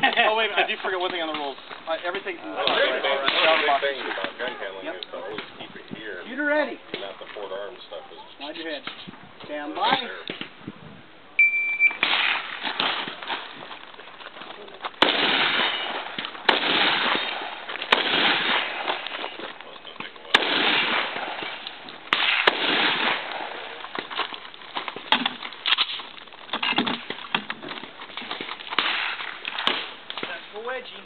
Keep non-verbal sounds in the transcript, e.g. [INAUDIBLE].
[LAUGHS] oh wait, I do [LAUGHS] forget one thing on the rules. Uh, everything's in the One of right? the big things- Down one of the box. big things about gun handling Yep. is to always keep it here, Shooter ready. and not the Fort Arm stuff is. Nod your head. Stand by. Jardim.